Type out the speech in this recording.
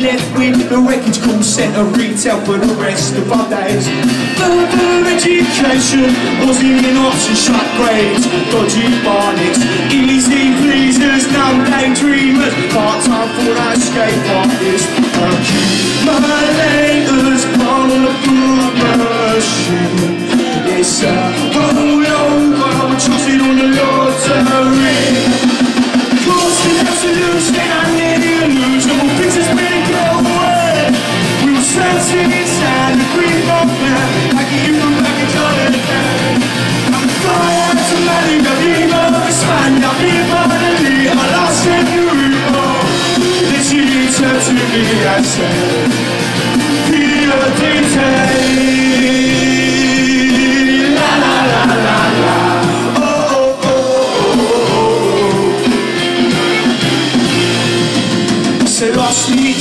left with the wreckage call centre retail for the rest of our days. Further education wasn't an option, shut grades, dodgy barnets, easy pleasers, numb daydreamers, part-time for that escape artist. Accumulators, of machine. It's a whole over, we're trusting on the lottery. Constant absolutes, then I nearly lose. I said, feel detained. lost me